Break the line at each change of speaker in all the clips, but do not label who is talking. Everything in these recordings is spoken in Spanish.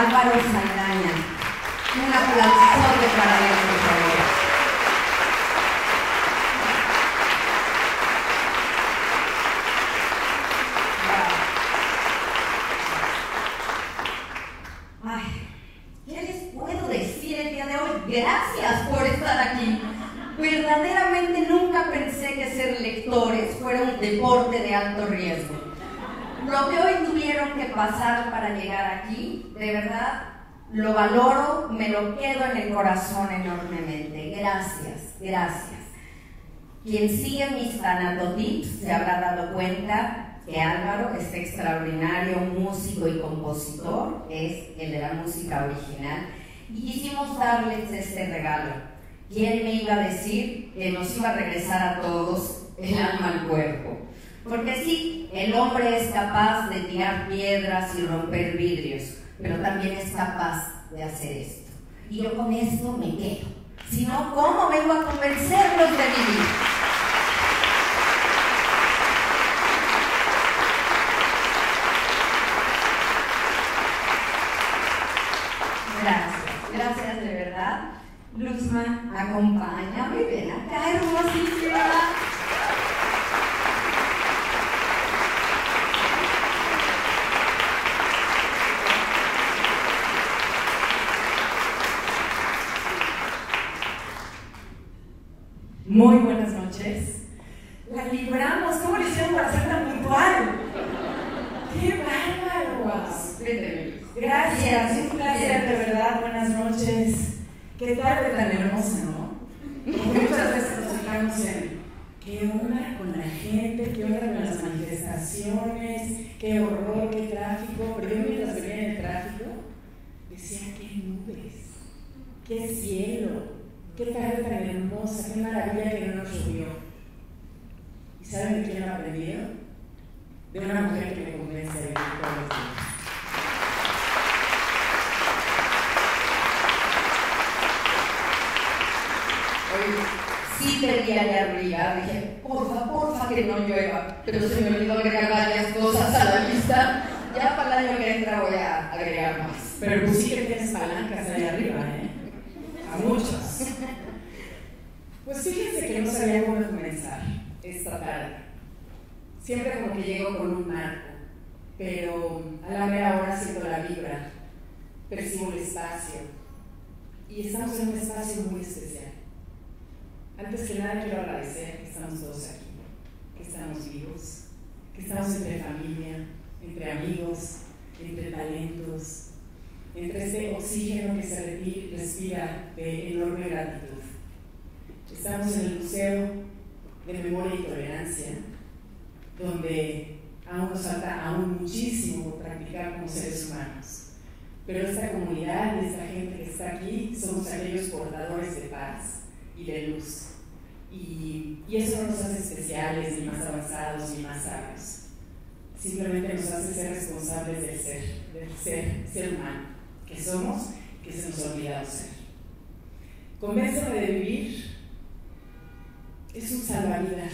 Álvaro Saldaña. Un aplauso para él, por favor. Ay, ¿qué les puedo decir el día de hoy? Gracias por estar aquí. Verdaderamente nunca pensé que ser lectores fuera un deporte de alto riesgo. Lo que hoy tuvieron que pasar para llegar aquí, de verdad, lo valoro, me lo quedo en el corazón enormemente. Gracias. Quien sigue mis Tanatotips se habrá dado cuenta que Álvaro, este extraordinario músico y compositor, es el de la música original. Y quisimos darles este regalo. ¿Quién me iba a decir que nos iba a regresar a todos el alma al cuerpo? Porque sí, el hombre es capaz de tirar piedras y romper vidrios, pero también es capaz de hacer esto. Y yo con esto me quedo. Si no, ¿cómo vengo a convencerlos de vivir? Gracias, gracias de verdad. Luzma, acompáñame, ven acá, hermosísima.
Muy buenas noches. La libramos. ¿Cómo le hicieron para ser tan puntual? ¡Qué bárbaro! Gracias, un placer, de verdad. Buenas noches. Qué tarde tan hermosa, ¿no? Porque muchas veces nos fijamos en qué onda con la gente, qué onda con las manifestaciones, qué horror, qué tráfico. Pero yo mientras venía en el tráfico decía, qué nubes, qué cielo. Qué tarde tan qué maravilla que no nos llovió. ¿Y saben de quién lo aprendido? De una mujer que me convence de vivir todos los días.
Sí allá arriba, dije, porfa, porfa que no llueva, pero se me olvidó agregar varias cosas a la lista. Ya para el año que entra voy a agregar más.
Pero pues sí que tienes palancas ahí arriba, ¿eh? A muchos. Pues fíjense que no sabía cómo comenzar esta tarde. Siempre como que llego con un marco, pero a la mera hora siento la vibra, percibo el espacio y estamos en un espacio muy especial. Antes que nada quiero agradecer que estamos todos aquí, que estamos vivos, que estamos entre familia, entre amigos, entre talentos, entre este oxígeno que se respira de enorme gratitud. Estamos en el Museo de Memoria y Tolerancia, donde aún nos falta aún muchísimo por practicar como seres humanos. Pero esta comunidad esta gente que está aquí somos aquellos portadores de paz y de luz. Y, y eso no nos hace especiales, ni más avanzados, ni más sabios. Simplemente nos hace ser responsables del ser, del ser, ser humano, que somos, que se nos ha olvidado ser. Convénceme de vivir es un salvavidas.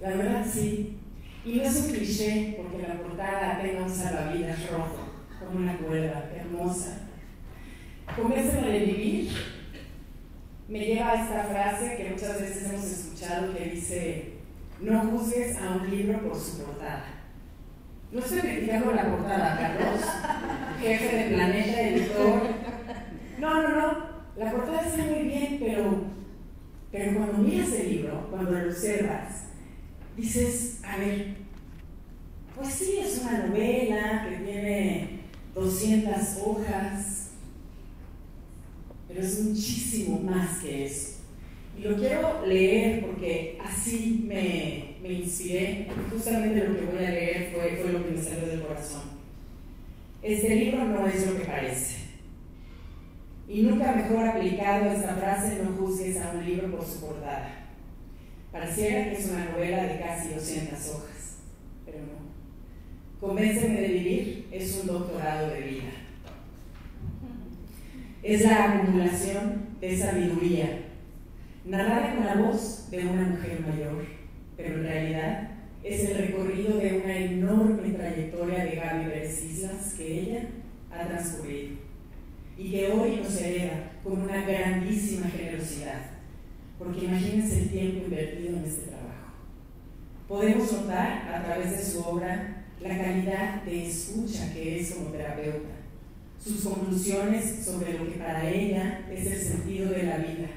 La verdad sí. Y no es un cliché porque la portada tenga un salvavidas rojo, con una cuerda hermosa. Convénceme de vivir me lleva a esta frase que muchas veces hemos escuchado que dice, no juzgues a un libro por su portada. No estoy criticando la portada, Carlos, jefe de Planeta, editor. No, no, no, la portada está muy bien, pero, pero cuando miras el libro, cuando lo observas, dices, a ver, pues sí, es una novela que tiene 200 hojas, pero es muchísimo más que eso. Y lo quiero leer porque así me, me inspiré, justamente lo que voy a leer fue, fue lo que me salió del corazón. Este libro no es lo que parece. Y nunca mejor aplicado esta frase, no juzgues a un libro por su portada. Pareciera que es una novela de casi 200 hojas, pero no. Convénceme de vivir es un doctorado de vida es la acumulación de sabiduría, narrada con la voz de una mujer mayor, pero en realidad es el recorrido de una enorme trayectoria de Gaby Pérez Islas que ella ha transcurrido y que hoy nos hereda con una grandísima generosidad, porque imagínense el tiempo invertido en este trabajo. Podemos notar a través de su obra la calidad de escucha que es como terapeuta, sus conclusiones sobre lo que para ella es el sentido de la vida.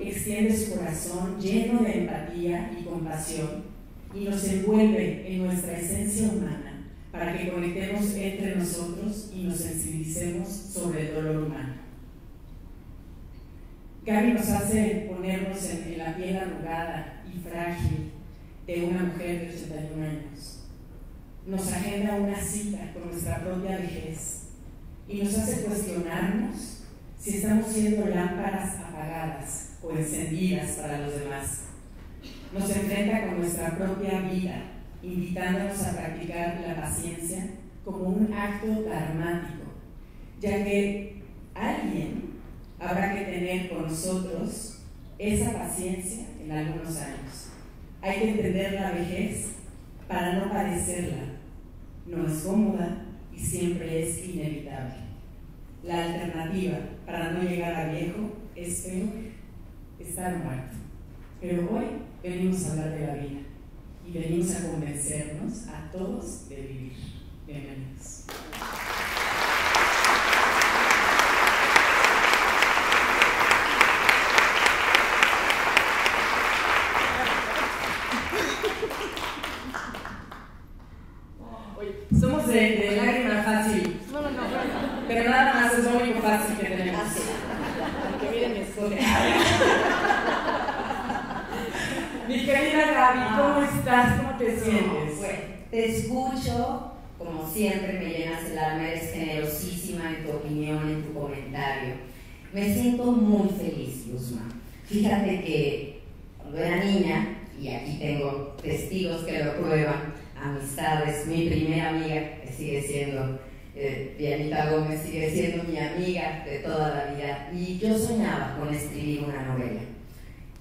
Extiende su corazón lleno de empatía y compasión y nos envuelve en nuestra esencia humana para que conectemos entre nosotros y nos sensibilicemos sobre el dolor humano. Gaby nos hace ponernos en, la piel arrugada y frágil de una mujer de 81 años. Nos agenda una cita con nuestra propia vejez y nos hace cuestionarnos si estamos siendo lámparas apagadas o encendidas para los demás. Nos enfrenta con nuestra propia vida, invitándonos a practicar la paciencia como un acto dramático, ya que alguien habrá que tener con nosotros esa paciencia en algunos años. Hay que entender la vejez para no padecerla. No es cómoda y siempre es inevitable. La alternativa para no llegar a viejo es peor, estar muerto. Pero hoy venimos a hablar de la vida y venimos a convencernos a todos de vivir. Bienvenidos. Somos de, de lágrima fácil. No, no, no. Pero nada más es lo único fácil que tenemos. Porque miren mi historia. mi querida Gaby, ¿cómo estás? ¿Cómo te sientes?
Bueno, te escucho, como siempre me llenas el alma, eres generosísima en tu opinión, en tu comentario. Me siento muy feliz, Luzma. Fíjate que cuando era niña, y aquí tengo testigos que lo prueban, amistades, mi primera amiga, que sigue siendo eh, Dianita Gómez, sigue siendo mi amiga de toda la vida, y yo soñaba con escribir una novela.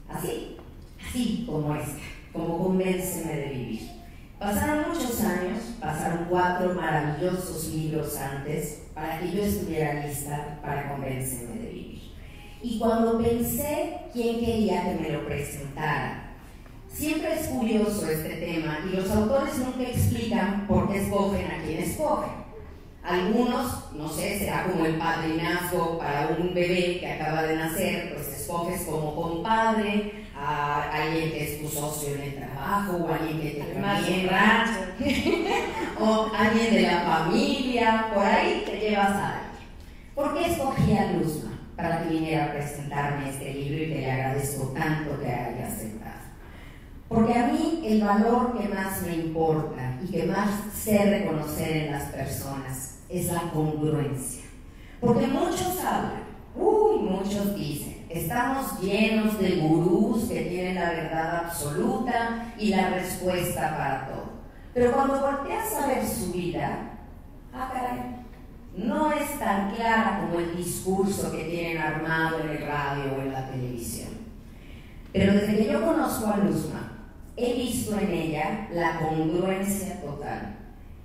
Así, así como esta, como Convénceme de vivir. Pasaron muchos años, pasaron cuatro maravillosos libros antes para que yo estuviera lista para Convénceme de vivir. Y cuando pensé quién quería que me lo presentara, Siempre es curioso este tema y los autores nunca explican por qué escogen a quién escogen. Algunos, no sé, será como el padrinazgo para un bebé que acaba de nacer, pues escoges como compadre a alguien que es tu socio en el trabajo o alguien que te conviene o alguien de la familia, por ahí te llevas a alguien. ¿Por qué escogí a Luzma para que viniera a presentarme este libro y que le agradezco tanto que haya aceptado? Porque a mí el valor que más me importa y que más sé reconocer en las personas es la congruencia. Porque muchos hablan, uy, muchos dicen, estamos llenos de gurús que tienen la verdad absoluta y la respuesta para todo. Pero cuando volteas a ver su vida, ah, caray, no es tan clara como el discurso que tienen armado en el radio o en la televisión. Pero desde que yo conozco a Luzma, he visto en ella la congruencia total,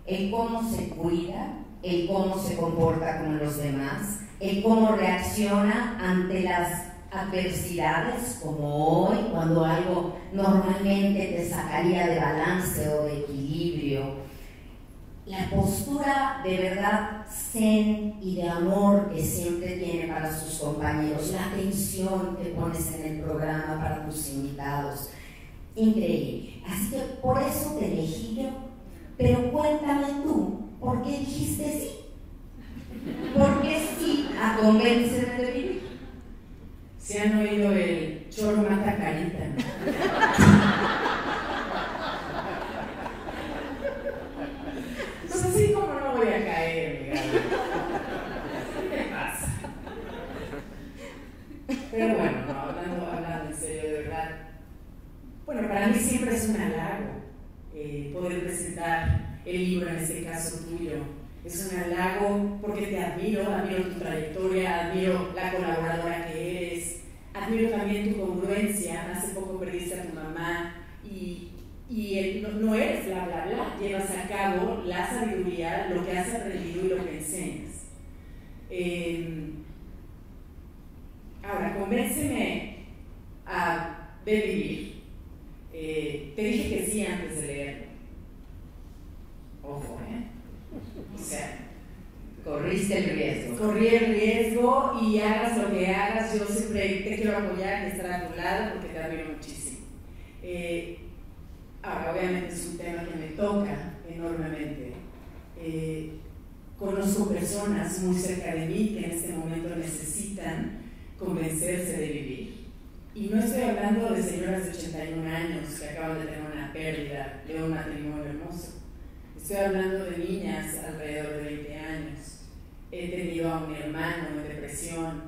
el cómo se cuida, el cómo se comporta con los demás, el cómo reacciona ante las adversidades como hoy, cuando algo normalmente te sacaría de balance o de equilibrio. La postura de verdad zen y de amor que siempre tiene para sus compañeros, la atención que pones en el programa para tus invitados, increíble. Así que por eso te elegí yo. Pero cuéntame tú, ¿por qué dijiste sí? ¿Por qué sí a convencerme de vivir?
Se han oído el choro mata carita. Pues así como no voy a caer, ¿Qué pasa? Pero bueno, hablando, hablando en serio, de verdad, bueno, para mí siempre es un halago eh, poder presentar el libro en este caso tuyo. Es un halago porque te admiro, admiro tu trayectoria, admiro la colaboradora que eres, admiro también tu congruencia. Hace poco perdiste a tu mamá y, y el, no, no, eres bla, bla, bla, llevas a cabo la sabiduría, lo que has aprendido y lo que enseñas. Eh, ahora, convénceme a, de vivir
corriste el riesgo.
Corrí el riesgo y hagas lo que hagas, yo siempre te quiero apoyar y estar a tu lado porque te admiro muchísimo. Eh, ahora, obviamente es un tema que me toca enormemente. Eh, conozco personas muy cerca de mí que en este momento necesitan convencerse de vivir. Y no estoy hablando de señoras de 81 años que acaban de tener una pérdida de un matrimonio hermoso. Estoy hablando de niñas alrededor de 20 años. He tenido a un hermano en depresión.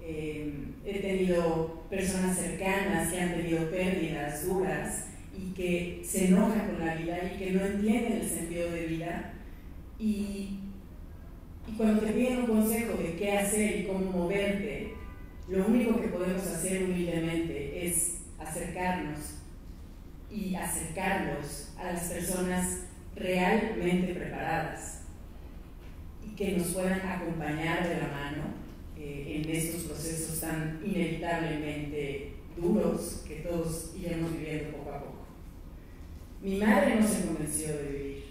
Eh, he tenido personas cercanas que han tenido pérdidas duras y que se enojan con la vida y que no entienden el sentido de vida. Y, y cuando te piden un consejo de qué hacer y cómo moverte, lo único que podemos hacer humildemente es acercarnos y acercarlos a las personas realmente preparadas que nos puedan acompañar de la mano eh, en estos procesos tan inevitablemente duros que todos iremos viviendo poco a poco. Mi madre no se convenció de vivir.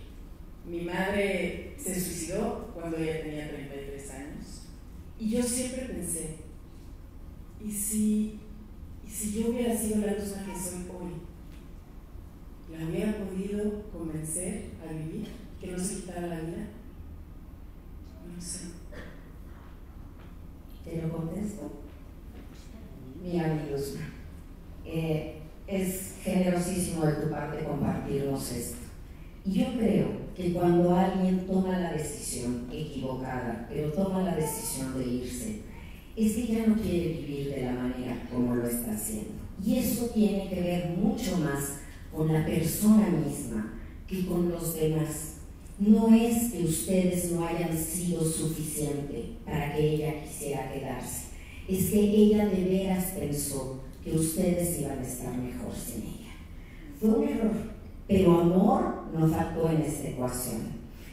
Mi madre se suicidó cuando ella tenía 33 años. Y yo siempre pensé, ¿y si, y si yo hubiera sido la persona que soy hoy? ¿La hubiera podido convencer a vivir? ¿Que no se quitara la vida?
¿Te lo contesto? Mira, mi Luzma, eh, es generosísimo de tu parte compartirnos esto. Y yo creo que cuando alguien toma la decisión equivocada, pero toma la decisión de irse, es que ya no quiere vivir de la manera como lo está haciendo. Y eso tiene que ver mucho más con la persona misma que con los demás. No es que ustedes no hayan sido suficiente para que ella quisiera quedarse, es que ella de veras pensó que ustedes iban a estar mejor sin ella. Fue un error, pero amor no faltó en esta ecuación.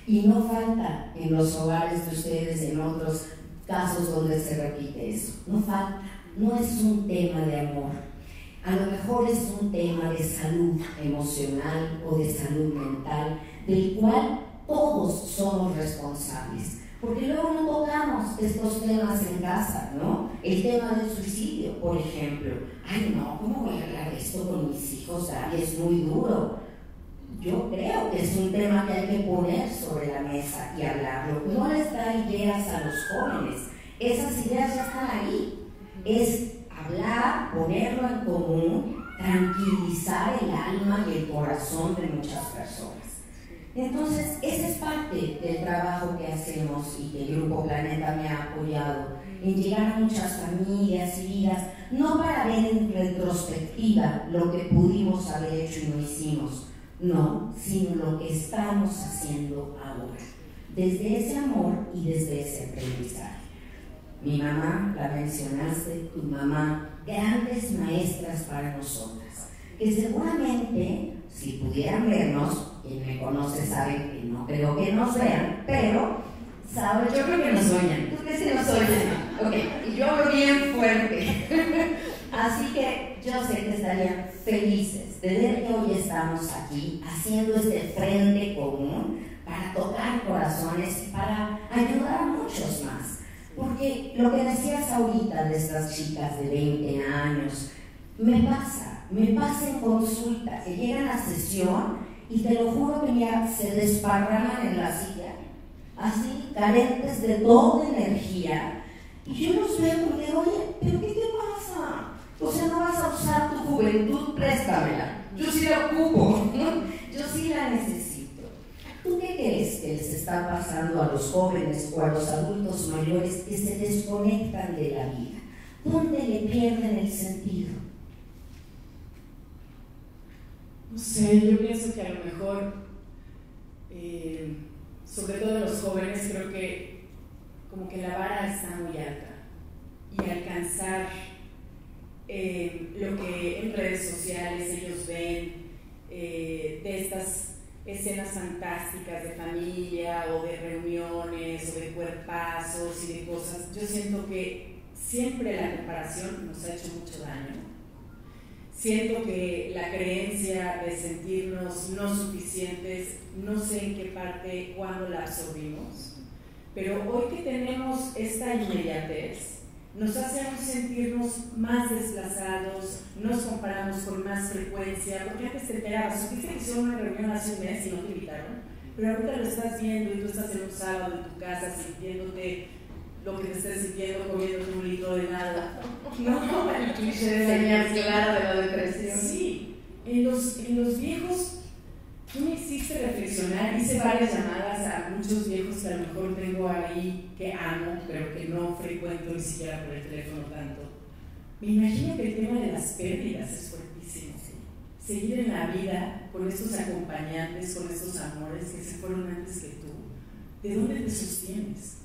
Y no falta en los hogares de ustedes, en otros casos donde se repite eso. No falta, no es un tema de amor. A lo mejor es un tema de salud emocional o de salud mental, del cual todos somos responsables. Porque luego no tocamos estos temas en casa, ¿no? El tema del suicidio, por ejemplo. Ay, no, ¿cómo voy a hablar esto con mis hijos? Ay, es muy duro. Yo creo que es un tema que hay que poner sobre la mesa y hablarlo. No les da ideas a los jóvenes. Esas ideas ya están ahí. Es hablar, ponerlo en común, tranquilizar el alma y el corazón de muchas personas. Entonces, esa es parte del trabajo que hacemos y que el Grupo Planeta me ha apoyado en llegar a muchas familias y vidas, no para ver en retrospectiva lo que pudimos haber hecho y no hicimos, no, sino lo que estamos haciendo ahora, desde ese amor y desde ese aprendizaje. Mi mamá, la mencionaste, tu mamá, grandes maestras para nosotras, que seguramente, si pudieran vernos, quien me conoce sabe que no creo que nos vean, pero sabe, yo creo que nos oyen. ¿Tú crees que nos oyen? Ok, y yo hablo bien fuerte. Así que yo sé que estarían felices de ver que hoy estamos aquí haciendo este frente común para tocar corazones y para ayudar a muchos más. Porque lo que decías ahorita de estas chicas de 20 años, me pasa, me pasa en consulta, que llegan a sesión y te lo juro que ya se desparraman en la silla, así, carentes de toda energía. Y yo los veo y digo, oye, ¿pero qué te pasa? O sea, no vas a usar tu juventud, préstamela. Yo sí la ocupo, yo sí la necesito. ¿Tú qué crees que les está pasando a los jóvenes o a los adultos mayores que se desconectan de la vida? ¿Dónde le pierden el sentido?
No sé, yo pienso que a lo mejor, eh, sobre todo los jóvenes, creo que como que la vara está muy alta y alcanzar eh, lo que en redes sociales ellos ven eh, de estas escenas fantásticas de familia o de reuniones o de cuerpazos y de cosas, yo siento que siempre la comparación nos ha hecho mucho daño. Siento que la creencia de sentirnos no suficientes, no sé en qué parte, cuándo la absorbimos, pero hoy que tenemos esta inmediatez, nos hace sentirnos más desplazados, nos comparamos con más frecuencia, porque antes te enterabas, supiste que hicieron una reunión hace un mes y no te invitaron, pero ahorita lo estás viendo y tú estás en un sábado en tu casa sintiéndote lo que te estés sintiendo comiendo un litro de nada. No, el cliché de
Señal clara de la depresión.
Sí, en los, en los viejos, tú me hiciste reflexionar, hice varias llamadas a muchos viejos que a lo mejor tengo ahí que amo, pero que no frecuento ni siquiera por el teléfono tanto. Me imagino que el tema de las pérdidas es fuertísimo. Seguir en la vida con estos acompañantes, con estos amores que se fueron antes que tú. ¿De dónde te sostienes?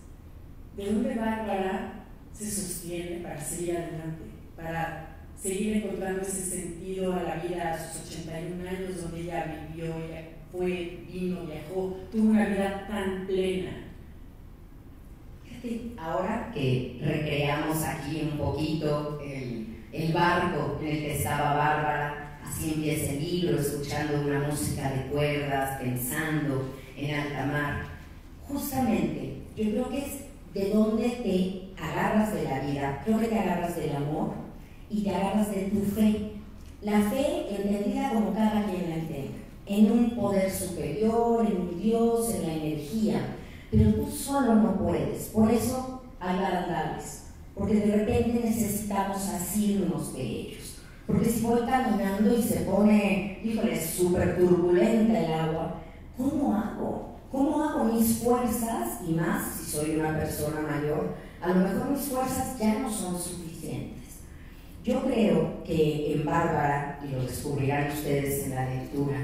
¿De dónde Bárbara se sostiene para seguir adelante? Para seguir encontrando ese sentido a la vida a sus 81 años, donde ella vivió, ella fue, vino, viajó, tuvo una vida tan plena.
Ahora que recreamos aquí un poquito el, el barco en el que estaba Bárbara, así empieza el libro, escuchando una música de cuerdas, pensando en alta mar. Justamente, yo creo que es de dónde te agarras de la vida. Creo que te agarras del amor y te agarras de tu fe. La fe entendida como cada quien la entienda, en un poder superior, en un Dios, en la energía, pero tú solo no puedes. Por eso barandales, porque de repente necesitamos asirnos de ellos. Porque si voy caminando y se pone, híjole, súper turbulenta el agua, ¿cómo hago? ¿Cómo hago mis fuerzas? Y más si soy una persona mayor, a lo mejor mis fuerzas ya no son suficientes. Yo creo que en Bárbara, y lo descubrirán ustedes en la lectura,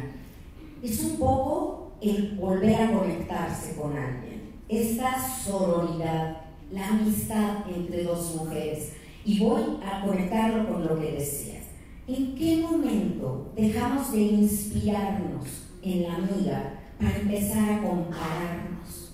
es un poco el volver a conectarse con alguien. Esta sororidad, la amistad entre dos mujeres. Y voy a conectarlo con lo que decías. ¿En qué momento dejamos de inspirarnos en la amiga para empezar a compararnos.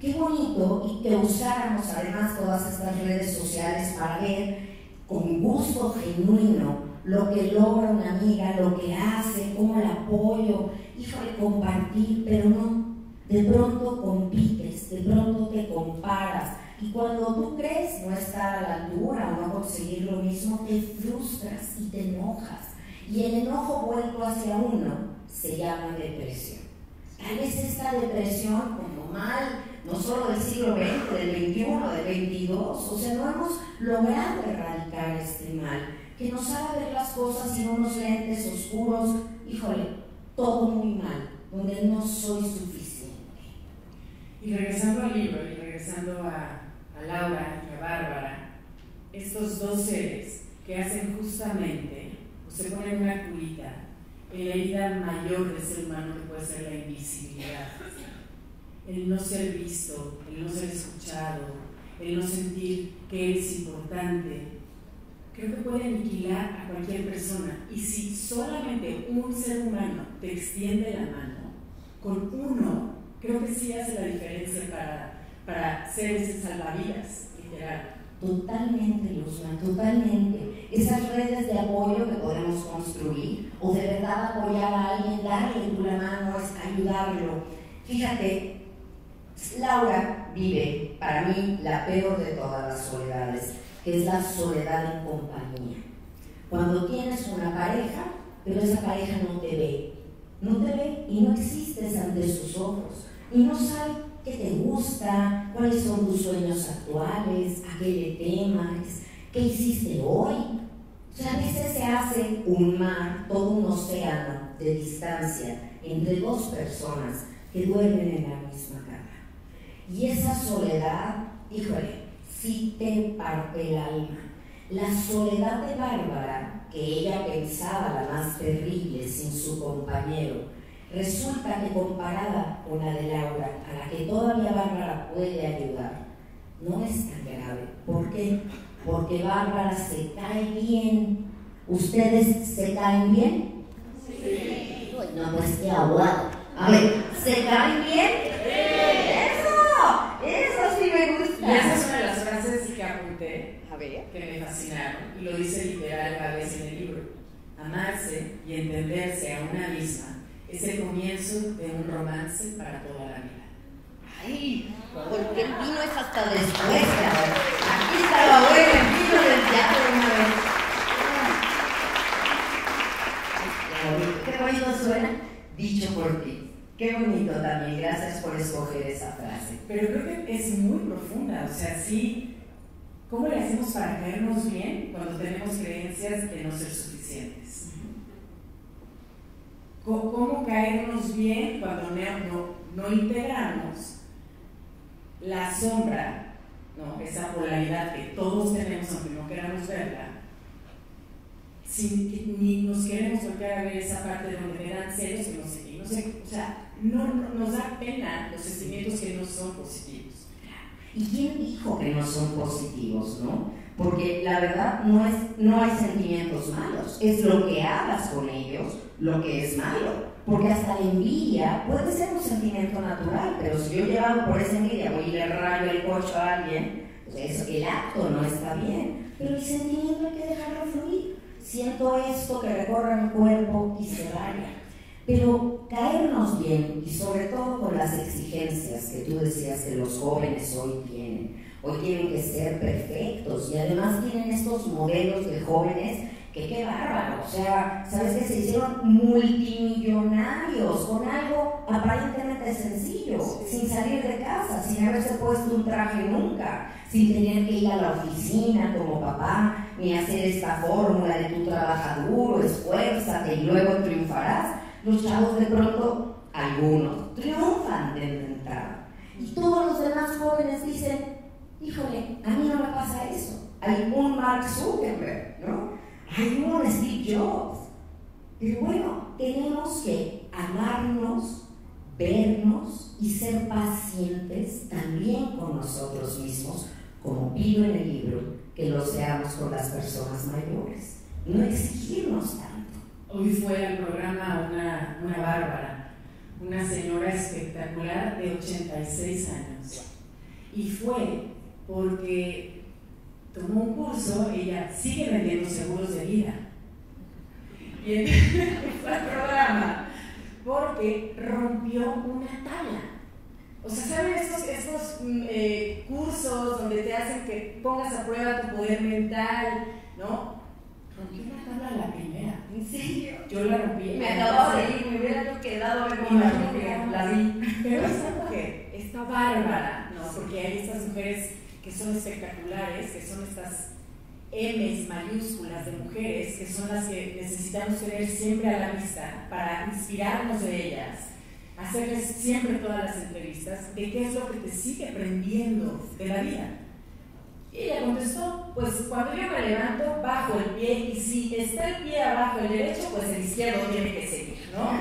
Qué bonito y que usáramos además todas estas redes sociales para ver con gusto genuino lo que logra una amiga, lo que hace, cómo la apoyo, híjole, compartir, pero no, de pronto compites, de pronto te comparas. Y cuando tú crees no estar a la altura o no conseguir lo mismo, te frustras y te enojas. Y el enojo vuelto hacia uno se llama depresión. Tal vez esta depresión como mal, no solo del siglo XX, del XXI, del XXII, o sea, no hemos logrado erradicar este mal, que nos haga ver las cosas sin unos lentes oscuros, híjole, todo muy mal, donde no soy suficiente.
Y regresando al libro, y regresando a, a Laura y a Bárbara, estos dos seres que hacen justamente, o se ponen una curita, la herida mayor del ser humano que puede ser la invisibilidad. El no ser visto, el no ser escuchado, el no sentir que eres importante, creo que puede aniquilar a cualquier persona. Y si solamente un ser humano te extiende la mano, con uno, creo que sí hace la diferencia para, para ser ese salvavidas, literal.
Totalmente, Luzma, totalmente. Esas redes de apoyo que podemos construir, o de verdad apoyar a alguien, darle tu la mano, ayudarlo. Fíjate, Laura vive, para mí, la peor de todas las soledades, que es la soledad en compañía. Cuando tienes una pareja, pero esa pareja no te ve, no te ve y no existes ante sus ojos, y no sabe qué te gusta, cuáles son tus sueños actuales, a qué le temas, qué hiciste hoy. O sea, a veces se hace un mar, todo un océano de distancia entre dos personas que duermen en la misma cama. Y esa soledad, híjole, sí te parte el alma. La soledad de Bárbara, que ella pensaba la más terrible sin su compañero, Resulta que comparada con la de Laura, a la que todavía Bárbara puede ayudar, no es tan grave. ¿Por qué? Porque Bárbara se cae bien. ¿Ustedes se caen bien? Sí. No, pues qué aguado. A ver, ¿se caen bien? Sí. Eso, eso sí me gusta.
Y esa es una de las frases que apunté A ver. que me fascinaron, y lo dice literal a veces en el libro. Amarse y entenderse a una misma es el comienzo de un romance para toda la vida.
Ay, porque el vino es hasta después. Aquí estaba bueno el vino del teatro una vez. Qué bonito suena, dicho por ti. Qué bonito también, gracias por escoger esa frase.
Pero creo que es muy profunda, o sea, sí, ¿cómo le hacemos para caernos bien cuando tenemos creencias de no ser suficientes? ¿Cómo caernos bien cuando no, no, integramos la sombra, ¿no? esa polaridad que todos tenemos aunque no queramos verla? Sin ni nos queremos volver a ver esa parte donde me dan celos que no qué, no sé, o sea, no, nos da pena los sentimientos que no son positivos.
¿Y quién dijo que no son positivos, no? Porque la verdad no, es, no hay sentimientos malos, es lo que hagas con ellos lo que es malo. Porque hasta la envidia puede ser un sentimiento natural, pero si yo llevado por esa envidia voy y le rayo el coche a alguien, pues el acto no está bien. Pero el sentimiento hay que dejarlo fluir. Siento esto que recorre mi cuerpo y se vaya. Pero caernos bien y sobre todo con las exigencias que tú decías que los jóvenes hoy tienen. Hoy tienen que ser perfectos y además tienen estos modelos de jóvenes que qué bárbaro. O sea, ¿sabes que se hicieron multimillonarios con algo aparentemente sencillo, sin salir de casa, sin haberse puesto un traje nunca, sin tener que ir a la oficina como papá, ni hacer esta fórmula de tu trabaja duro, esfuérzate y luego triunfarás? los chavos de pronto, algunos, triunfan de entrada. Y todos los demás jóvenes dicen, híjole, a mí no me pasa eso. Hay un Mark Zuckerberg, ¿no? Hay Steve Jobs. Pero bueno, tenemos que amarnos, vernos y ser pacientes también con nosotros mismos, como pido en el libro, que lo seamos con las personas mayores. No exigirnos tanto.
Hoy fue al programa una, una bárbara, una señora espectacular de 86 años. Y fue porque tomó un curso, ella sigue vendiendo seguros de vida. Y fue al programa porque rompió una tabla. O sea, ¿saben estos, estos mm, eh, cursos donde te hacen que pongas a prueba tu poder mental, ¿no? Rompió una tabla la primera.
¿En serio?
Yo la rompí.
Me acababa de ir, me hubiera quedado a ver cómo la vi.
Pero esta mujer está bárbara, ¿no? Porque hay estas mujeres que son espectaculares, que son estas M's mayúsculas de mujeres, que son las que necesitamos tener siempre a la vista para inspirarnos de ellas, hacerles siempre todas las entrevistas de qué es lo que te sigue aprendiendo de la vida. Y ella contestó, pues cuando yo me levanto, bajo el pie y si está el pie abajo el derecho, pues el izquierdo tiene que seguir, ¿no?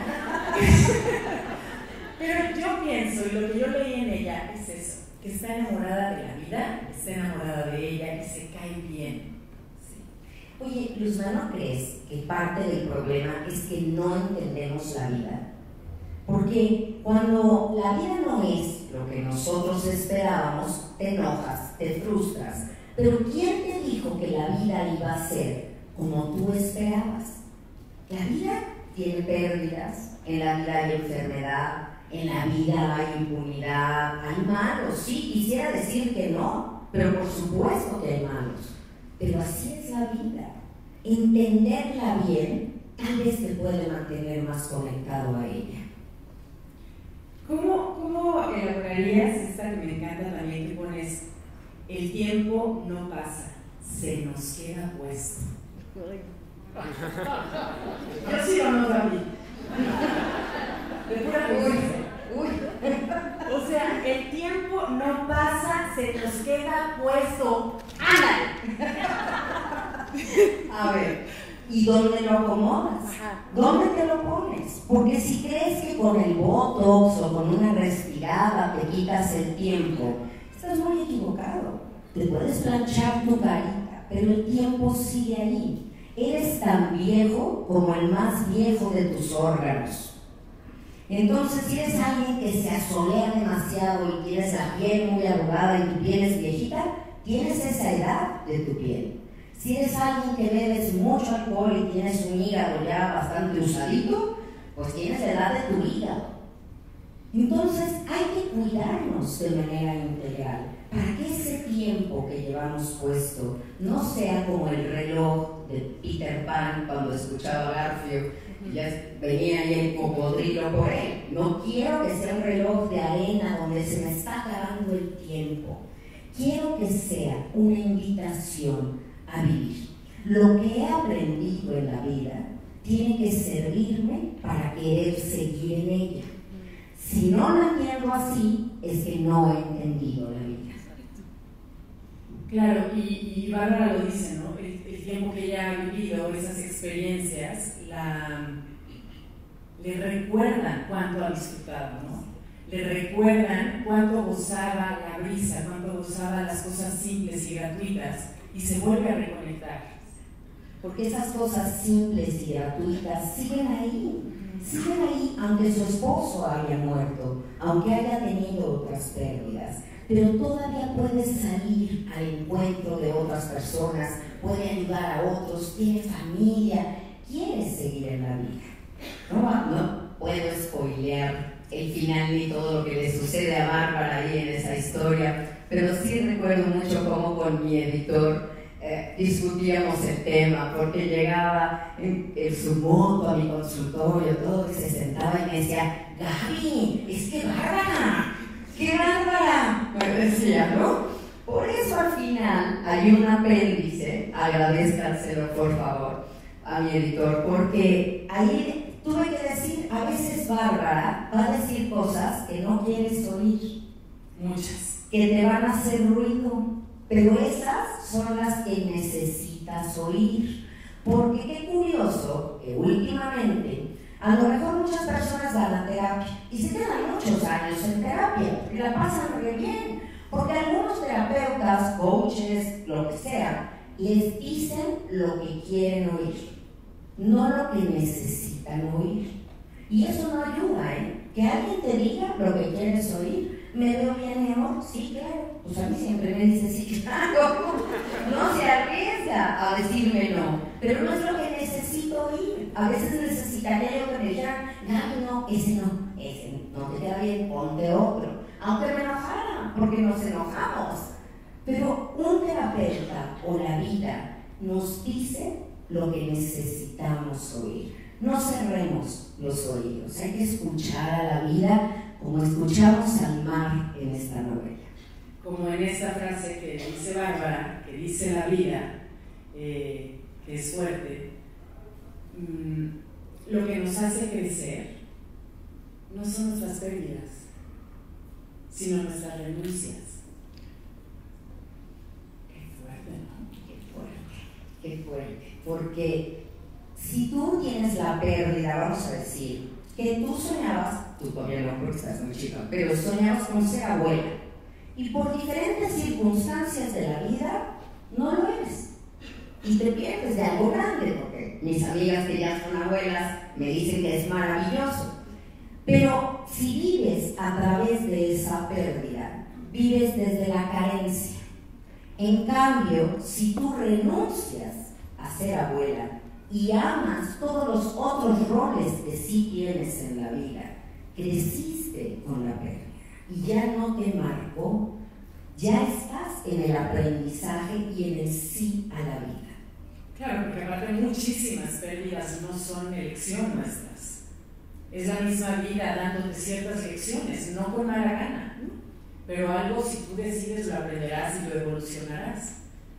Pero yo pienso, y lo que yo leí en ella es eso, que está enamorada de la vida, está enamorada de ella y se cae bien.
Oye, Luzma, ¿no crees que parte del problema es que no entendemos la vida? Porque cuando la vida no es lo que nosotros esperábamos, te enojas, te frustras. Pero ¿quién te dijo que la vida iba a ser como tú esperabas? La vida tiene pérdidas, en la vida hay enfermedad, en la vida hay impunidad, hay malos. Sí, quisiera decir que no, pero por supuesto que hay malos. Pero así es la vida. Entenderla bien tal vez te puede mantener más conectado a ella.
¿Cómo, cómo elaborarías esta que me encanta también que pones, el tiempo no pasa, se nos queda puesto? Yo sí o no, David. De pura uy, uy. O sea, el tiempo no pasa, se nos queda puesto. ¡Ándale!
A ver, ¿y dónde lo acomodas? ¿Dónde te lo pones? Porque si crees que con el botox o con una respirada te quitas el tiempo, estás muy equivocado. Te puedes planchar tu carita, pero el tiempo sigue ahí. Eres tan viejo como el más viejo de tus órganos. Entonces, si eres alguien que se asolea demasiado y tienes la piel muy arrugada y tu piel es viejita, tienes esa edad de tu piel. Si eres alguien que bebes mucho alcohol y tienes un hígado ya bastante usadito, pues tienes la edad de tu hígado. Entonces hay que cuidarnos de manera integral para que ese tiempo que llevamos puesto no sea como el reloj de Peter Pan cuando escuchaba Garfield ya venía el cocodrilo por él. No quiero que sea un reloj de arena donde se me está acabando el tiempo. Quiero que sea una invitación a vivir. Lo que he aprendido en la vida tiene que servirme para querer seguir en ella. Si no la entiendo así, es que no he entendido la vida.
Claro, y, y Bárbara lo dice, ¿no? El, tiempo que ella ha vivido, esas experiencias, la, le recuerdan cuánto ha disfrutado, ¿no? Le recuerdan cuánto gozaba la brisa, cuánto gozaba las cosas simples y gratuitas y se vuelve a reconectar.
Porque esas cosas simples y gratuitas siguen ahí, siguen ahí aunque su esposo haya muerto, aunque haya tenido otras pérdidas, pero todavía puede salir al encuentro de otras personas, puede ayudar a otros, tiene familia, quiere seguir en la vida. No, puedo spoilear el final ni todo lo que le sucede a Bárbara ahí en esa historia, pero sí recuerdo mucho cómo con mi editor eh, discutíamos el tema, porque llegaba en, su moto a mi consultorio, todo que se sentaba y me decía, Gaby, es que bárbara, qué bárbara, me decía, ¿no? Por eso al final hay un apéndice, agradezcanselo por favor a mi editor, porque ahí tuve que decir, a veces Bárbara va a decir cosas que no quieres oír.
Muchas
que te van a hacer ruido, pero esas son las que necesitas oír. Porque qué curioso que últimamente, a lo mejor muchas personas van a terapia y se quedan muchos años en terapia, porque la pasan muy bien, porque algunos terapeutas, coaches, lo que sea, les dicen lo que quieren oír, no lo que necesitan oír. Y eso no ayuda, ¿eh? Que alguien te diga lo que quieres oír ¿Me veo bien, amor? Sí, claro. Pues a mí siempre me dice sí, claro. No se arriesga a decirme no. Pero no es lo que necesito. A veces necesitaría yo que me dijeran, no, no, ese no, ese no te queda bien, ponte otro. Aunque me enojara, porque nos enojamos. Pero un terapeuta o la vida nos dice lo que necesitamos oír. No cerremos los oídos, hay que escuchar a la vida como escuchamos al mar en esta novela.
Como en esta frase que dice Bárbara, que dice la vida, eh, que es fuerte, mm, lo que nos hace crecer no son nuestras pérdidas, sino nuestras renuncias. Qué fuerte, ¿no?
Qué fuerte, qué fuerte. Porque si tú tienes la pérdida, vamos a decir, que tú soñabas, tú todavía no porque estás muy chica, pero soñabas con ser abuela. Y por diferentes circunstancias de la vida, no lo eres. Y te pierdes de algo grande, porque mis amigas que ya son abuelas me dicen que es maravilloso. Pero si vives a través de esa pérdida, vives desde la carencia. En cambio, si tú renuncias a ser abuela, y amas todos los otros roles que sí tienes en la vida, creciste con la pérdida y ya no te marcó, ya estás en el aprendizaje y en el sí a la vida.
Claro, porque aparte muchísimas pérdidas no son elección nuestras. Es la misma vida dándote ciertas lecciones, no con mala gana. Pero algo si tú decides lo aprenderás y lo evolucionarás.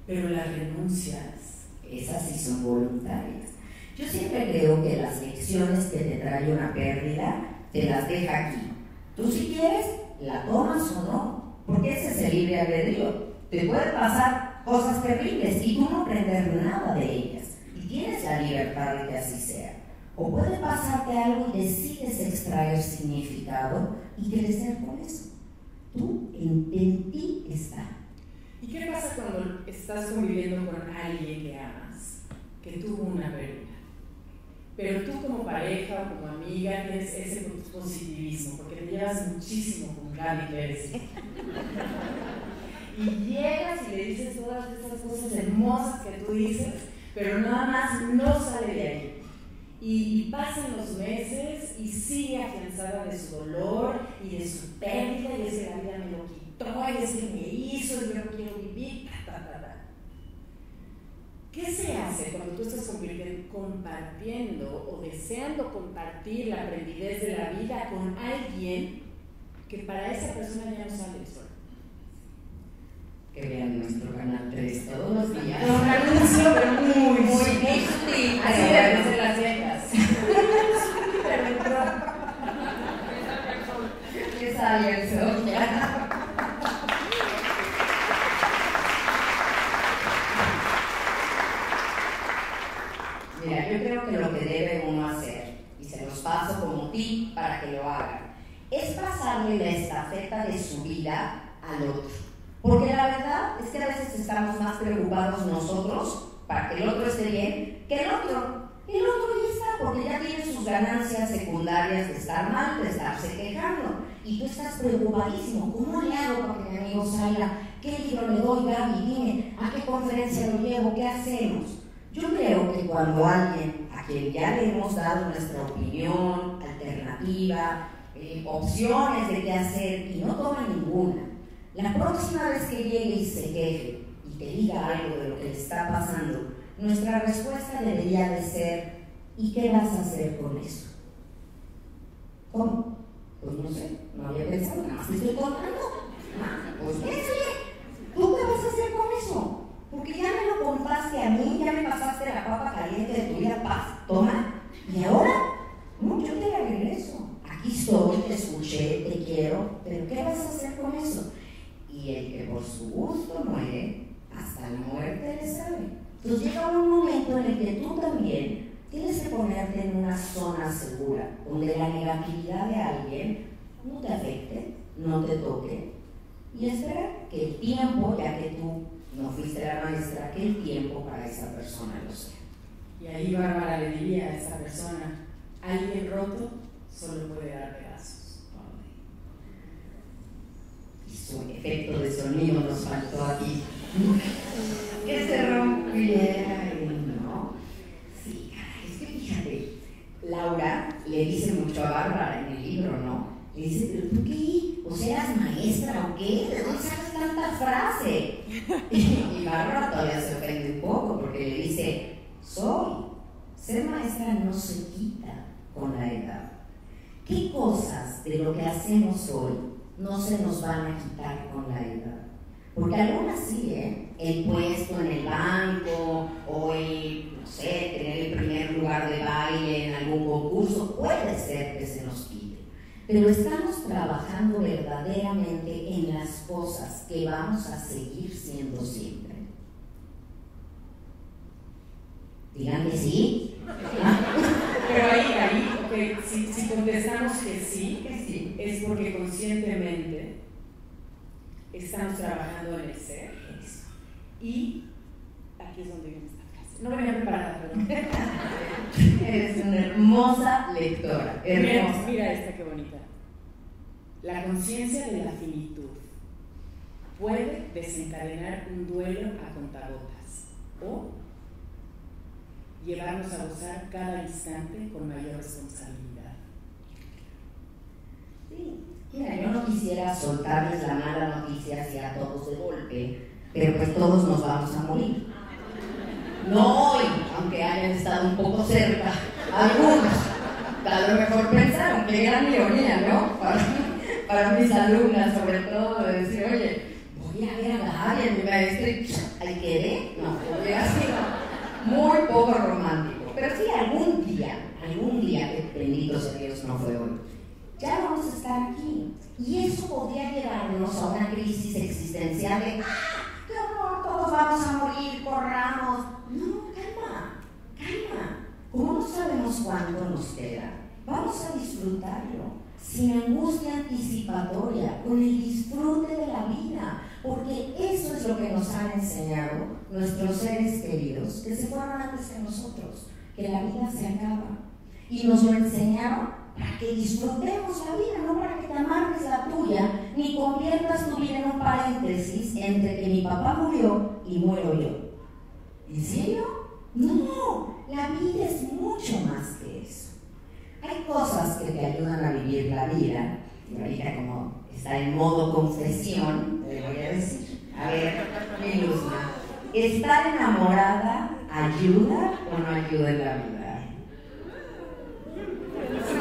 Pero las renuncias,
esas sí son voluntarias. Yo siempre creo que las lecciones que te trae una pérdida, te las deja aquí. Tú si quieres, la tomas o no, porque ese es el libre albedrío. Te pueden pasar cosas terribles y tú no aprender nada de ellas. Y tienes la libertad de que así sea. O puede pasarte algo y decides extraer significado y crecer con eso. Tú, en, en ti está.
¿Y qué pasa cuando estás conviviendo con alguien que amas, que tuvo una pérdida? Pero tú como pareja o como amiga tienes ese positivismo, porque te llevas muchísimo con Gaby Pérez. Y llegas y le dices todas esas cosas hermosas que tú dices, pero nada más no sale de ahí. Y, pasan los meses y sigue afianzada de su dolor y de su pérdida y es que la vida me lo quitó y es que me hizo y yo no quiero vivir, ¿Qué se hace cuando tú estás compartiendo o deseando compartir la aprendidez de la vida con alguien que para esa persona ya no sale solo?
Que vean nuestro canal 3 todos los días.
un anuncio, pero muy, muy,
muy
Así deben ser las viejas.
¿Qué sale eso? Mira, yo creo que lo que debe uno hacer, y se los paso como ti para que lo hagan, es pasarle la estafeta de su vida al otro. Porque la verdad es que a veces estamos más preocupados nosotros para que el otro esté bien que el otro. El otro ya está porque ya tiene sus ganancias secundarias de estar mal, de estarse quejando. Y tú estás preocupadísimo. ¿Cómo le hago para que mi amigo salga? ¿Qué libro le doy, Gaby? Dime, ¿a qué conferencia lo llevo? ¿Qué hacemos? Yo creo que cuando alguien a quien ya le hemos dado nuestra opinión, alternativa, eh, opciones de qué hacer y no toma ninguna, la próxima vez que llegue y se queje y te diga algo de lo que le está pasando, nuestra respuesta debería de ser, ¿y qué vas a hacer con eso? ¿Cómo? Pues no sé, no había pensado, nada más estoy contando. Pues qué, ¿tú qué vas a hacer con eso? Porque ya me lo contaste a mí, ya me pasaste la papa caliente de tu vida, paz, toma. ¿Y ahora? No, yo te la regreso. Aquí estoy, te escuché, te quiero, pero ¿qué vas a hacer con eso? Y el que por su gusto muere, hasta la muerte le sabe. Entonces llega un momento en el que tú también tienes que ponerte en una zona segura, donde la negatividad de alguien no te afecte, y esperar que el tiempo, ya que tú no fuiste la maestra, que el tiempo para esa persona lo sea.
Y ahí Bárbara le diría a esa persona, alguien roto solo puede dar pedazos.
Y su efecto de sonido nos faltó aquí. que se rompiera, ¿no? Sí, es que fíjate, Laura le dice mucho a Bárbara en el libro, ¿no? Le dice, pero tú qué, o sea, eras maestra o qué, ¿de dónde sacas tanta frase? y Bárbara todavía se ofende un poco porque le dice, soy. Ser maestra no se quita con la edad. ¿Qué cosas de lo que hacemos hoy no se nos van a quitar con la edad? Porque algunas sí, ¿eh? El puesto en el banco o el, no sé, tener el primer lugar de baile en algún concurso, puede ser que se pero estamos trabajando verdaderamente en las cosas que vamos a seguir siendo siempre. Digan que sí.
Pero ahí, ahí, si, contestamos que sí, que sí, es porque conscientemente estamos trabajando en el ser. Y aquí es donde viene esta frase. No venía preparada, perdón.
Eres una hermosa lectora.
Hermosa. mira qué bonita. La conciencia de la finitud puede desencadenar un duelo a contagotas o llevarnos a gozar cada instante con mayor responsabilidad.
Sí, mira, yo no quisiera soltarles la mala noticia hacia todos de golpe, pero pues todos nos vamos a morir. No hoy, aunque hayan estado un poco cerca, algunos. A lo mejor pensaron que gran ironía, ¿no? Para mis alumnas, sobre todo, de decir, oye, voy a ver a Gaby, a mi maestra, y ahí quedé. No, hubiera sido muy poco romántico. Pero sí, algún día, algún día, que bendito sea Dios, no fue hoy, ya vamos a estar aquí. Y eso podría llevarnos a una crisis existencial de, ¡ah! ¡Qué horror! Todos vamos a morir, corramos. No, calma, calma. Como no sabemos cuánto nos queda, vamos a disfrutarlo sin angustia anticipatoria, con el disfrute de la vida, porque eso es lo que nos han enseñado nuestros seres queridos, que se fueron antes que nosotros, que la vida se acaba. Y nos lo enseñaron para que disfrutemos la vida, no para que te amargues la tuya, ni conviertas tu vida en un paréntesis entre que mi papá murió y muero yo. ¿En serio? No, la vida es mucho más que eso. Hay cosas que te ayudan a vivir la vida, y ahorita como está en modo confesión, te voy a decir. A ver, mi Luzma, ¿estar enamorada ayuda o no ayuda en la vida?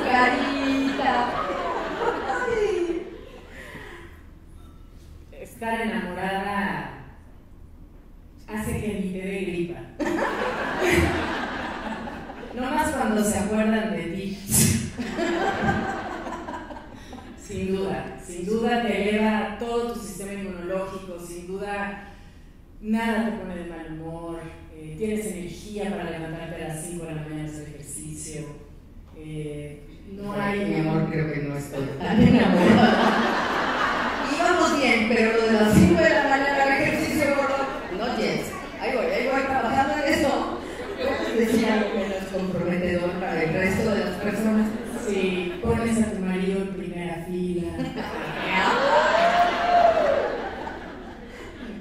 carita.
Estar enamorada hace que ni te dé gripa. No más cuando se acuerdan de ti. Sin duda, sin duda te eleva todo tu sistema inmunológico, sin duda nada te pone de mal humor, eh, tienes energía para levantarte a las 5 de la mañana a hacer ejercicio. Eh, no hay.
Mi amor, creo que no estoy tan enamorada. Íbamos bien, pero lo de las 5 de la mañana el ejercicio gordo, no yes. Ahí voy, ahí voy trabajando en eso. Decía algo menos comprometedor para el resto de las personas.
Sí, pones a tu marido en primera fila.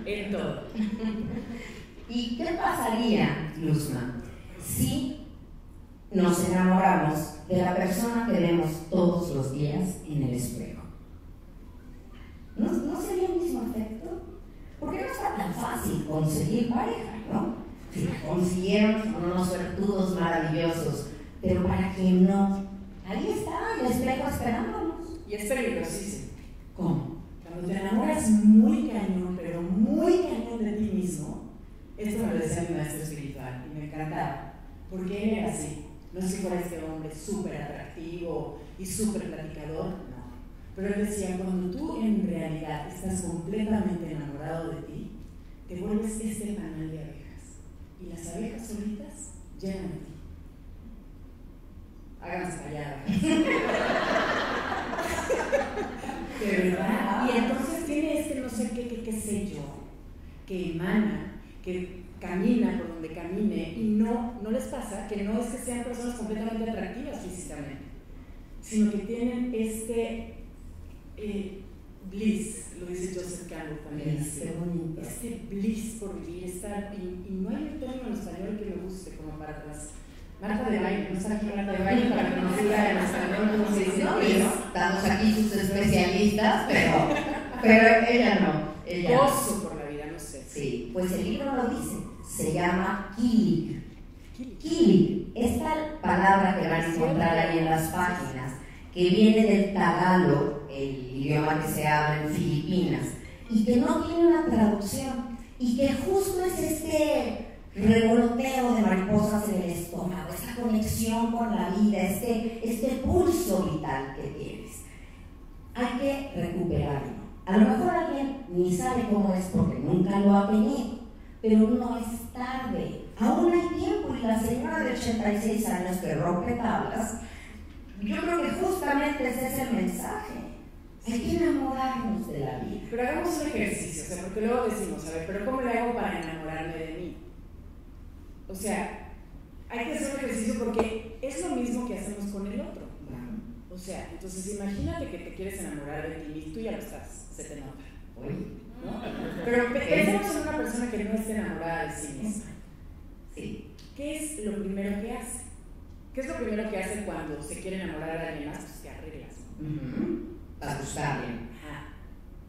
en todo.
¿Y qué pasaría, Luzma, si nos enamoramos de la persona que vemos todos los días en el espejo? ¿No, ¿No sería el mismo efecto? Porque no está tan fácil conseguir pareja, ¿no? Si la consiguieron, son unos vertudos maravillosos, pero para quien no, ahí está el espejo esperándonos.
Y es peligrosísimo.
¿Cómo?
Cuando te enamoras muy cañón, pero muy cañón de ti mismo, esto me lo decía mi maestro espiritual y me encantaba, porque él era así. No es que fuera este hombre súper atractivo y súper platicador, no. Pero él decía, cuando tú en realidad estás completamente enamorado de ti, te vuelves este panal de abejas. Y las abejas solitas llegan a ti. Háganse calladas. De verdad. Y entonces tiene este no sé qué, qué, qué sé yo, que emana, que camina por donde camine y no, no les pasa que no es que sean personas completamente atractivas físicamente, sino que tienen este eh, bliss, lo dice Joseph Campbell también.
Bliss, bonito.
Este bliss por vivir, estar, y, y no hay un término en español que me guste como para atrás. Marta de baile, no está aquí Marta de baile para que nos diga en español cómo se dice
No, estamos aquí sus especialistas, pero, pero ella no. Ella.
Gozo por la vida, no sé.
Sí, pues el libro lo dice, se llama Kilik. Kilik, esta palabra que van a encontrar ahí en las páginas, que viene del tagalo, el idioma que se habla en Filipinas, y que no tiene una traducción, y que justo es este revoloteo de mariposas en el estómago, esta conexión con la vida, este, este pulso vital que tienes. Hay que recuperarlo. A lo mejor alguien ni sabe cómo es porque nunca lo ha tenido, pero no es tarde. Aún hay tiempo y la señora de 86 años que rompe tablas, yo creo que justamente ese es el mensaje. Hay que enamorarnos de la vida.
Pero hagamos un ejercicio, o sea, porque luego decimos, a ver, pero ¿cómo le hago para enamorarme de mí? O sea, hay que hacer un ejercicio porque es lo mismo que hacemos con el otro. O sea, entonces imagínate que te quieres enamorar de ti mismo, tú ya lo estás, se te nota.
Oye,
¿no? Pero pe- pensemos en una persona que no esté enamorada de sí misma.
sí.
¿Qué es lo primero que hace? ¿Qué es lo primero que hace cuando se quiere enamorar de alguien más? Pues te arreglas.
Ujú. Para gustarle.
Ajá.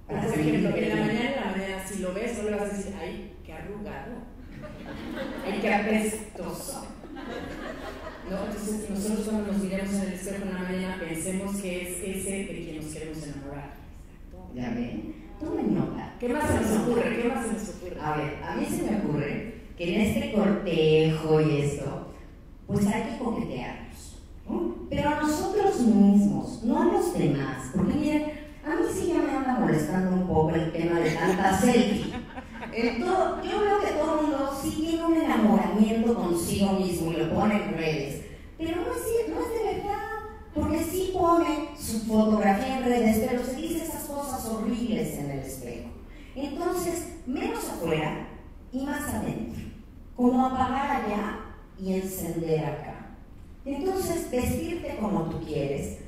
Para
Por ejemplo, en la mañana, en la mañana, si lo ves, no le vas a decir, ay, qué arrugado. Ay, qué apestoso. ¿No? Entonces, nosotros cuando nos miremos en el espejo en la mañana, pensemos que es ese de quien nos queremos enamorar.
¿Ya ven? Tomen nota.
¿Qué más se nos ocurre? ¿Qué más se nos ocurre?
A ver, a mí se me ocurre que en este cortejo y esto, pues hay que coquetearnos, ¿no? Pero a nosotros mismos, no a los demás. Porque miren, a mí sí ya me anda molestando un poco el tema de tanta selfie. En todo- yo veo que todo el mundo sí tiene un enamoramiento consigo mismo y lo pone en redes. Pero no es, no es de verdad. Porque sí pone su fotografía en redes, pero esas cosas horribles en el espejo. Entonces, menos afuera y más adentro. Como apagar allá y encender acá. Entonces, vestirte como tú quieres,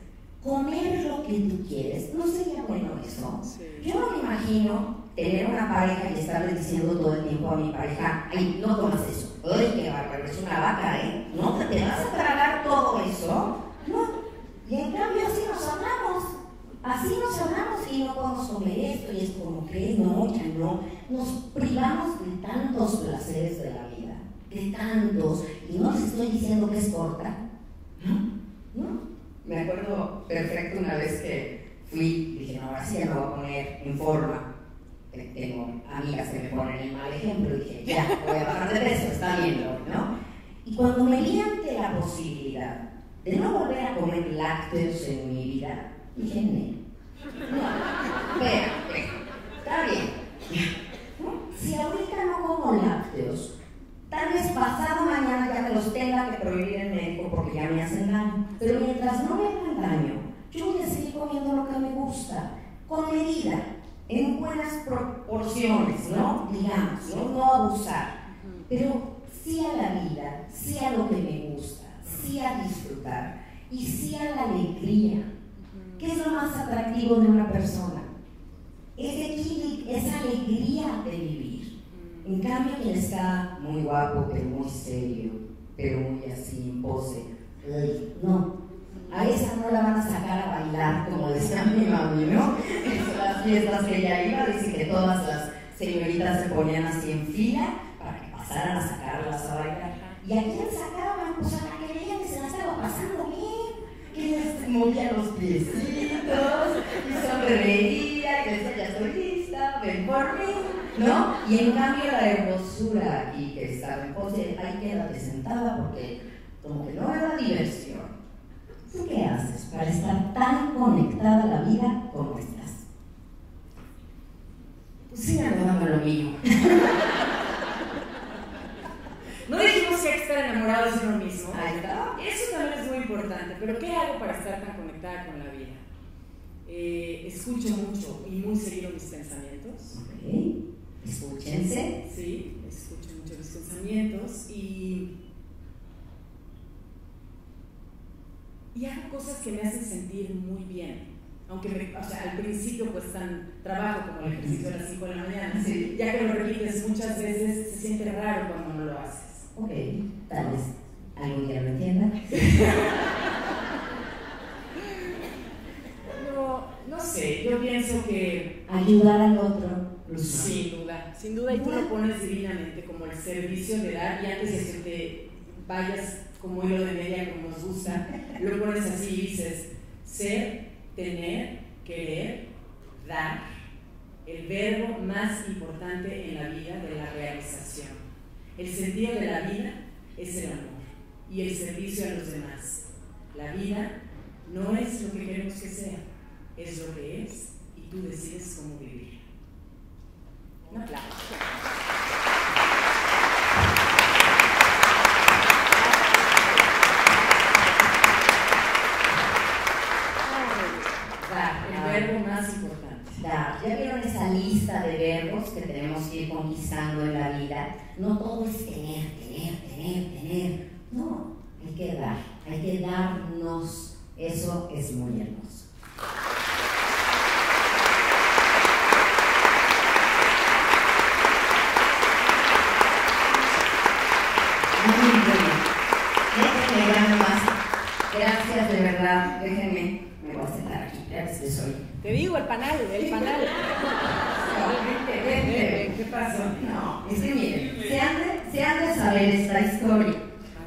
comer lo que tú quieres, ¿no sería bueno eso? Yo no me imagino tener una pareja y estarle diciendo todo el tiempo a mi pareja, ay, no comas eso, ay, qué bárbaro, es una vaca, ¿eh? ¿No te vas a tragar todo eso? No. Y en cambio así nos hablamos, así nos hablamos y no podemos esto y es como que no, ya no. Nos privamos de tantos placeres de la vida, de tantos, y no les estoy diciendo que es corta, ¿no? Me acuerdo perfecto una vez que fui, dije, no, ahora sí me voy a poner en forma tengo amigas que me ponen el mal ejemplo dije, ya, voy a bajar de peso, está bien, ¿no? Y cuando me vi ante la posibilidad de no volver a comer lácteos en mi vida, dije, no, espera, está bien. Si ahorita no como lácteos, tal vez pasado mañana ya me los tenga que prohibir el médico porque ya me hacen daño. Pero mientras no me hagan daño, yo voy a seguir comiendo lo que me gusta, con medida en buenas proporciones, ¿no? Digamos, ¿no? No abusar, pero sí a la vida, sí a lo que me gusta, sí a disfrutar y sí a la alegría. ¿Qué es lo más atractivo de una persona? Es esa alegría de vivir. En cambio, quien está muy guapo, pero muy serio, pero muy así en pose, no, a esa no la van a sacar a bailar, como decía mi mami, ¿no? En las fiestas que ella iba, dice que todas las señoritas se ponían así en fila para que pasaran a sacarlas a bailar. ¿Y a quién sacaban? Pues a la que veían que se la estaba pasando bien, que les movía los piecitos, y sonreía, y decía, ya estoy lista, ven por mí, ¿no? Y en cambio la hermosura aquí que estaba en pose, ahí quédate sentada porque como que no era diversión ¿Tú qué haces para estar tan conectada a la vida como estás? Pues sí, me lo mío.
No dijimos que hay que estar enamorados de uno mismo. Eso también es muy importante. Pero ¿qué hago para estar tan conectada con la vida? Eh, escucho mucho y muy seguido mis pensamientos.
Ok. Escúchense.
Sí, escucho mucho mis pensamientos y y hago cosas que me hacen sentir muy bien. Aunque me, o sea, al principio pues tan trabajo como el ejercicio a las 5 de la mañana, ya que lo repites muchas veces, se siente raro cuando no lo haces.
Ok, tal vez algún día lo entienda.
no, no sé, yo pienso que...
Ayudar al otro.
Sin duda, sin duda, y tú lo pones divinamente como el servicio de dar, y antes de que te vayas como hilo de media, como nos gusta, lo pones así y dices, ser, tener, querer, dar, el verbo más importante en la vida de la realización. El sentido de la vida es el amor y el servicio a los demás. La vida no es lo que queremos que sea, es lo que es y tú decides cómo vivir. Un aplauso.
¿Ya vieron esa lista de verbos que tenemos que ir conquistando en la vida? No todo es tener, tener, tener, tener. No, hay que dar, hay que darnos. Eso es muy hermoso. Muy. Déjenme. Gracias de verdad. Déjenme. Me voy a sentar aquí. Gracias, que soy.
Te digo, el panal, el panal.
¿Qué pasó? No, es que miren, se han, de, saber esta historia,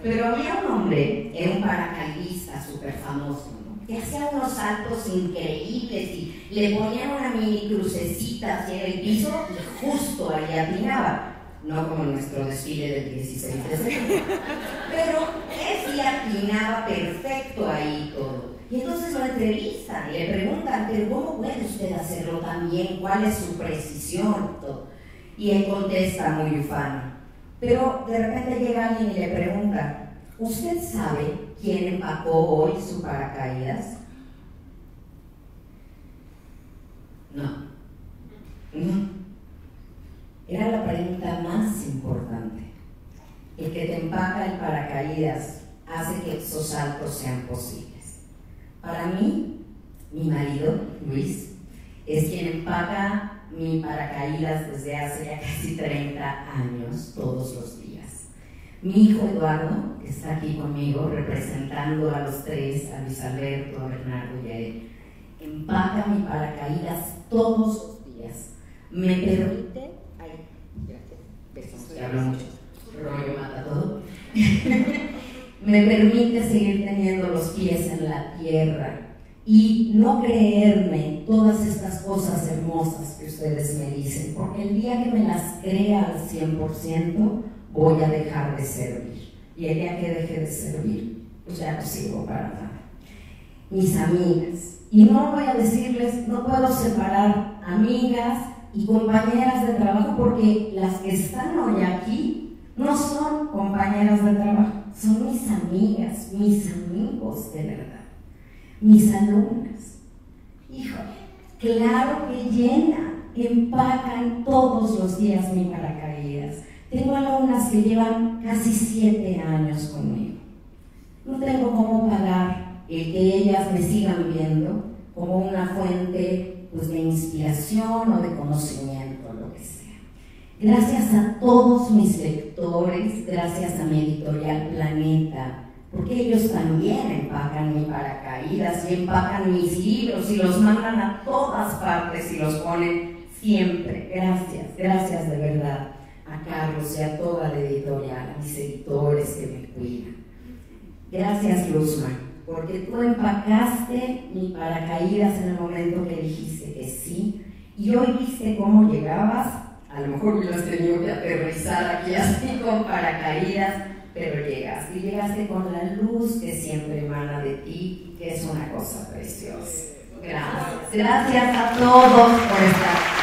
pero había un hombre, era un paracaidista súper famoso, que hacía unos saltos increíbles y le ponían una mini crucecita hacia el piso y justo ahí atinaba. No como nuestro desfile del 16 de septiembre. Pero él sí atinaba perfecto ahí todo. Y entonces lo entrevistan y le preguntan, pero ¿cómo puede usted hacerlo tan bien? ¿Cuál es su precisión? Y él contesta muy ufano. Pero de repente llega alguien y le pregunta, ¿usted sabe quién empacó hoy su paracaídas? No. No. Era la pregunta más importante. El que te empaca el paracaídas hace que esos saltos sean posibles. Para mí, mi marido, Luis, es quien empaca mi paracaídas desde hace ya casi 30 años, todos los días. Mi hijo Eduardo, que está aquí conmigo, representando a los tres, a Luis Alberto, a Bernardo y a él, empaca mi paracaídas todos los días. Me permite. Ay, gracias. hablo mucho. Rollo mata todo. me permite seguir teniendo los pies en la tierra y no creerme todas estas cosas hermosas que ustedes me dicen, porque el día que me las crea al 100% voy a dejar de servir. Y el día que deje de servir, pues ya no sirvo para nada. Mis amigas, y no voy a decirles, no puedo separar amigas y compañeras de trabajo porque las que están hoy aquí no son compañeras de trabajo, mis amigas, mis amigos de verdad mis alumnas. Híjole, claro que llena, empacan todos los días mi paracaídas. Tengo alumnas que llevan casi siete años conmigo. No tengo cómo pagar el que ellas me sigan viendo como una fuente pues, de inspiración o de conocimiento. Gracias a todos mis lectores, gracias a mi editorial Planeta, porque ellos también empacan mi paracaídas y empacan mis libros y los mandan a todas partes y los ponen siempre. Gracias, gracias de verdad a Carlos y a toda la editorial, a mis editores que me cuidan. Gracias, Luzman, porque tú empacaste mi paracaídas en el momento que dijiste que sí y hoy viste cómo llegabas. A lo mejor hubieras tenido que aterrizar aquí así con paracaídas pero llegaste y llegaste con la luz que siempre emana de ti, que es una cosa preciosa. Gracias. Gracias a todos por estar.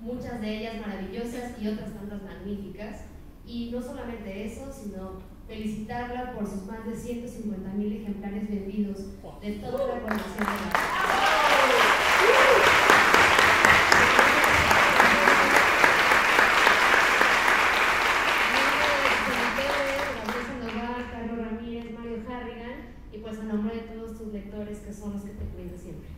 Muchas de ellas maravillosas y otras tantas magníficas. Y no solamente eso, sino felicitarla por sus más de 150 mil ejemplares vendidos de toda la colección de la y pues en nombre de todos tus lectores que son los que